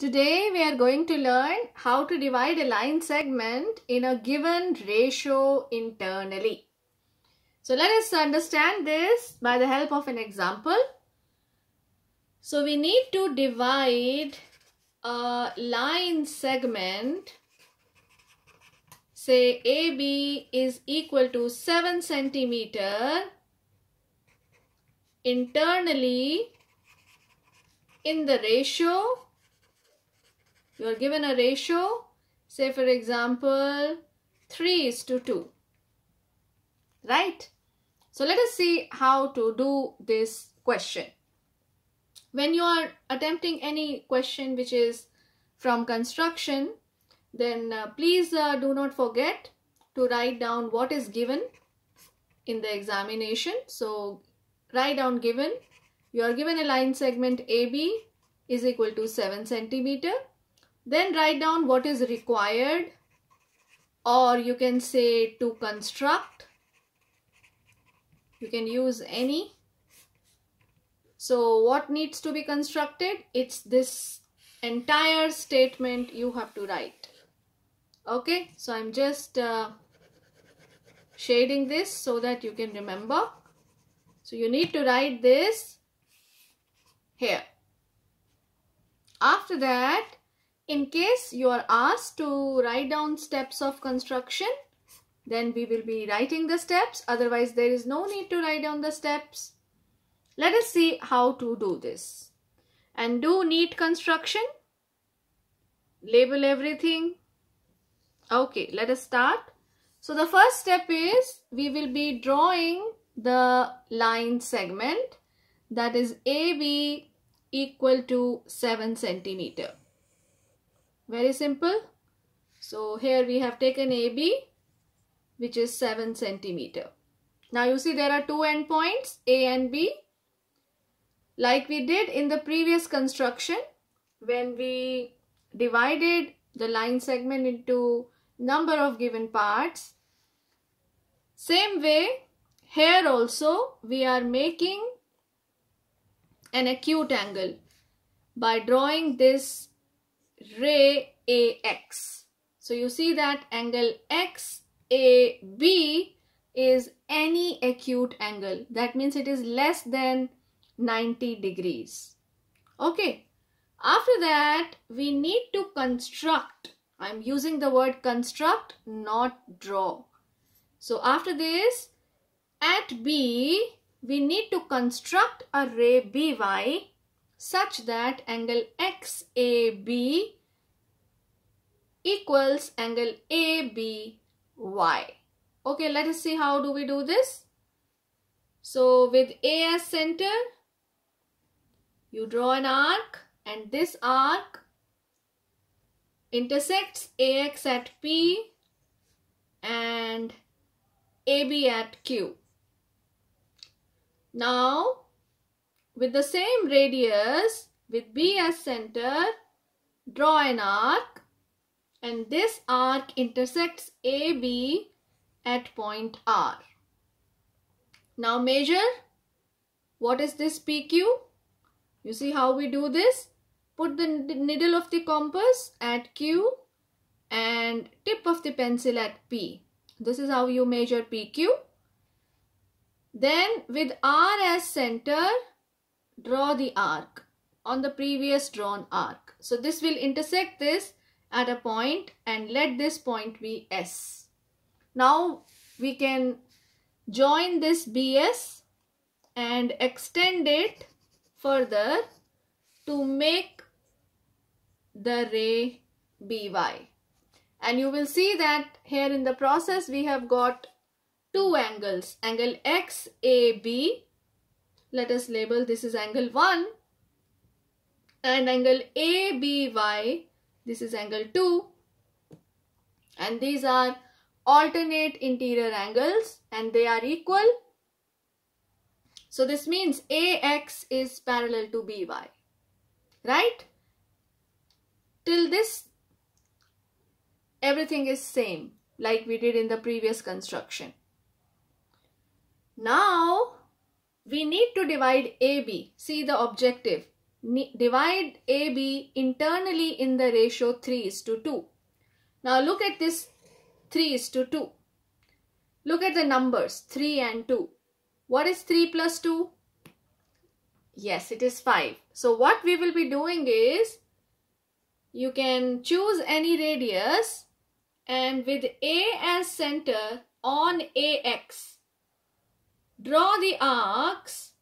Today we are going to learn how to divide a line segment in a given ratio internally. So let us understand this by the help of an example. So we need to divide a line segment say AB is equal to 7 centimeter internally in the ratio you are given a ratio. Say for example 3 is to 2 right? So let us see how to do this question. When you are attempting any question which is from construction then uh, please uh, do not forget to write down what is given in the examination. So write down given. You are given a line segment AB is equal to 7 centimeter then write down what is required or you can say to construct. You can use any. So what needs to be constructed? It's this entire statement you have to write. Okay, so I'm just uh, shading this so that you can remember. So you need to write this here. After that, in case you are asked to write down steps of construction, then we will be writing the steps. Otherwise, there is no need to write down the steps. Let us see how to do this. And do neat construction. Label everything. Okay, let us start. So the first step is we will be drawing the line segment that is AB equal to 7 centimeter. Very simple. So here we have taken AB which is 7 centimeter. Now you see there are two endpoints A and B. Like we did in the previous construction when we divided the line segment into number of given parts. Same way here also we are making an acute angle by drawing this ray AX. So you see that angle XAB is any acute angle. That means it is less than 90 degrees. Okay. After that, we need to construct. I'm using the word construct, not draw. So after this, at B, we need to construct a ray BY such that angle XAB equals angle ABY. Okay, let us see how do we do this. So with A as center, you draw an arc and this arc intersects AX at P and AB at Q. Now with the same radius, with B as center, draw an arc and this arc intersects AB at point R. Now measure. What is this PQ? You see how we do this? Put the needle of the compass at Q and tip of the pencil at P. This is how you measure PQ. Then with R as center, draw the arc on the previous drawn arc. So this will intersect this at a point and let this point be S. Now we can join this BS and extend it further to make the ray BY. And you will see that here in the process we have got two angles. Angle XAB let us label this is angle 1 and angle ABY this is angle 2 and these are alternate interior angles and they are equal. So this means AX is parallel to BY right? Till this everything is same like we did in the previous construction. Now we need to divide AB. See the objective. divide AB internally in the ratio 3 is to 2. Now look at this 3 is to 2. Look at the numbers 3 and 2. What is 3 plus 2? Yes, it is 5. So what we will be doing is you can choose any radius and with A as center on AX draw the arcs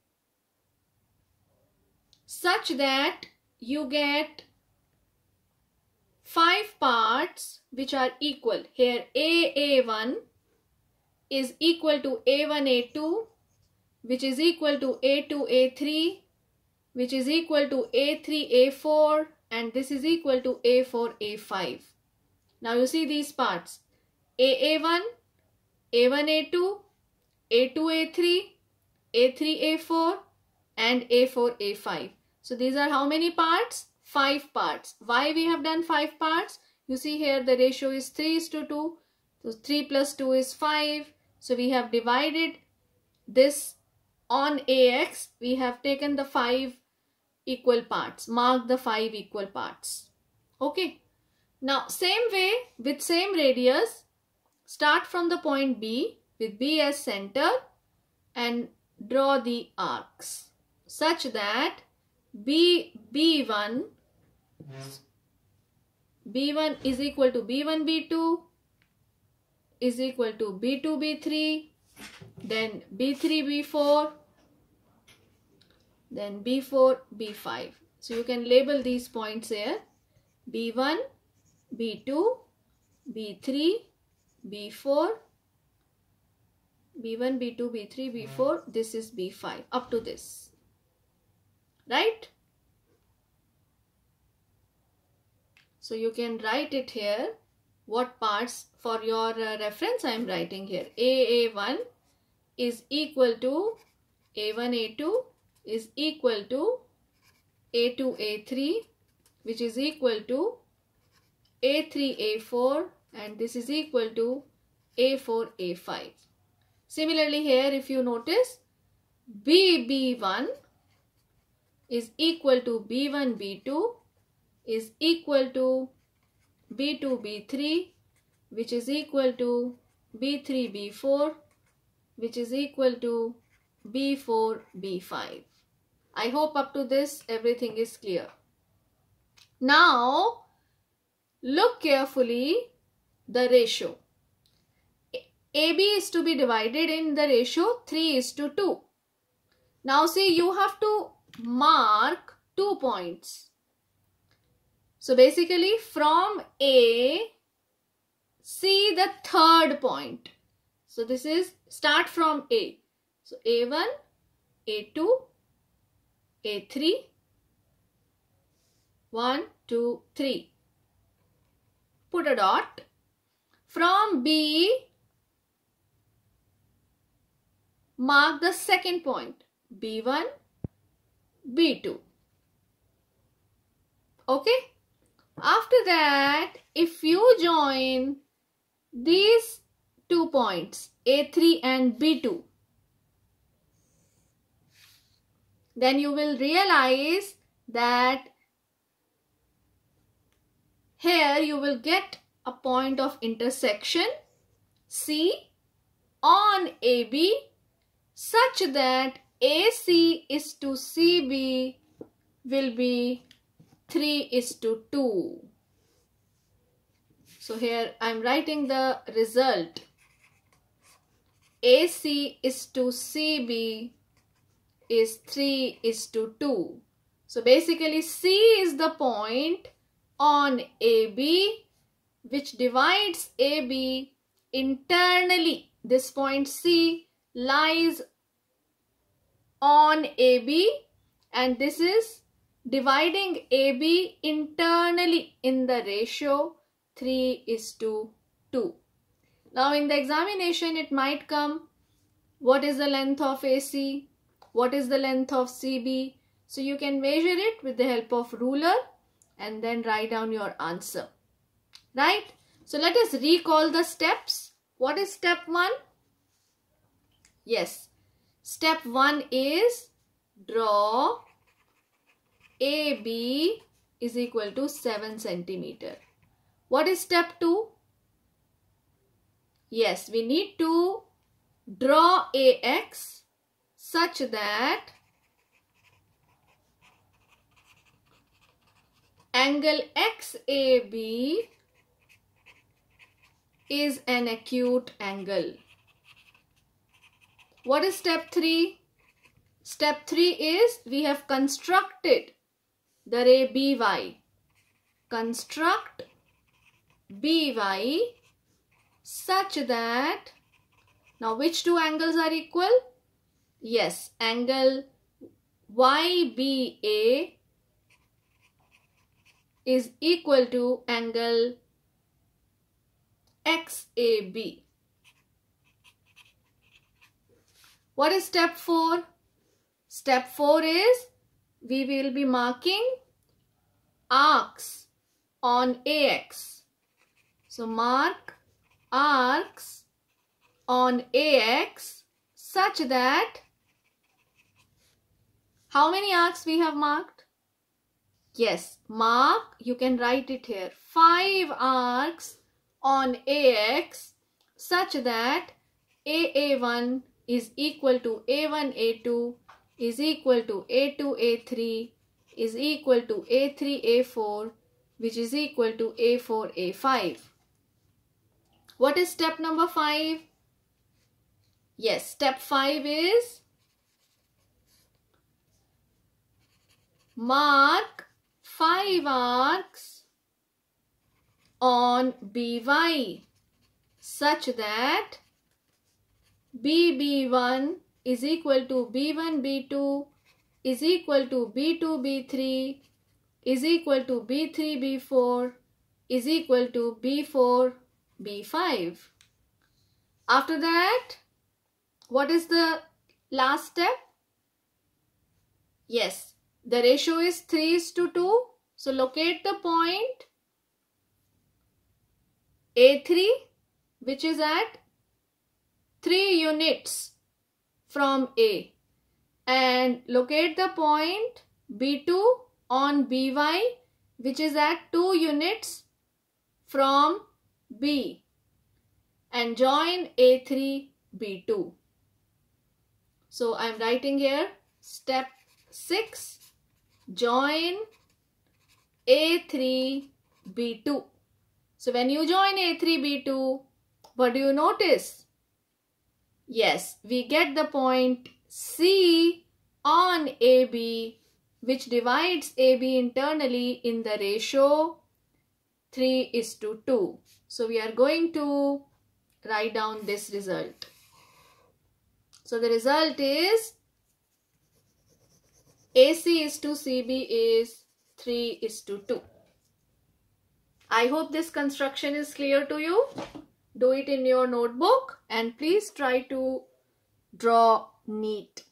such that you get five parts which are equal. Here AA1 is equal to A1A2 which is equal to A2A3 which is equal to A3A4 and this is equal to A4A5. Now you see these parts AA1, A1A2, A2A3, A3A4 and A4A5. So these are how many parts? 5 parts. Why we have done 5 parts? You see here the ratio is 3 is to 2. So 3 plus 2 is 5. So we have divided this on AX. We have taken the 5 equal parts. Mark the 5 equal parts. Okay. Now same way with same radius. Start from the point B with B as center and draw the arcs such that B, B1, B1 is equal to B1, B2 is equal to B2, B3, then B3, B4, then B4, B5. So you can label these points here B1, B2, B3, B4, B1, B2, B3, B4, this is B5 up to this right? So you can write it here. What parts for your uh, reference I am writing here. AA1 is equal to A1, A2 is equal to A2, A3 which is equal to A3, A4 and this is equal to A4, A5. Similarly here if you notice BB1 is equal to B1 B2 is equal to B2 B3 which is equal to B3 B4 which is equal to B4 B5. I hope up to this everything is clear. Now look carefully the ratio. AB is to be divided in the ratio 3 is to 2. Now see you have to mark two points. So basically from A, see the third point. So this is start from A. So A1, A2, A3, 1, 2, 3. Put a dot. From B, mark the second point. B1, B2. Okay. After that, if you join these two points, A3 and B2, then you will realize that here you will get a point of intersection C on AB such that AC is to CB will be 3 is to 2. So here I am writing the result. AC is to CB is 3 is to 2. So basically C is the point on AB which divides AB internally. This point C lies on AB and this is dividing AB internally in the ratio 3 is to 2. Now in the examination it might come what is the length of AC, what is the length of CB. So you can measure it with the help of ruler and then write down your answer. Right? So let us recall the steps. What is step 1? Yes, Step 1 is draw AB is equal to 7 centimeter. What is step 2? Yes, we need to draw AX such that angle XAB is an acute angle. What is step 3? Step 3 is we have constructed the ray BY. Construct BY such that now which two angles are equal? Yes, angle YBA is equal to angle XAB. What is step 4? Step 4 is we will be marking arcs on AX. So mark arcs on AX such that how many arcs we have marked? Yes, mark, you can write it here. 5 arcs on AX such that AA1 is equal to A1A2 is equal to A2A3 is equal to A3A4 which is equal to A4A5. What is step number 5? Yes, step 5 is mark 5 arcs on BY such that BB1 is equal to B1 B2 is equal to B2 B3 is equal to B3 B4 is equal to B4 B5. After that, what is the last step? Yes, the ratio is 3 is to 2. So locate the point A3 which is at 3 units from A and locate the point B2 on BY which is at 2 units from B and join A3 B2. So I am writing here step 6 join A3 B2. So when you join A3 B2 what do you notice? Yes, we get the point C on AB which divides AB internally in the ratio 3 is to 2. So we are going to write down this result. So the result is AC is to CB is 3 is to 2. I hope this construction is clear to you. Do it in your notebook and please try to draw neat.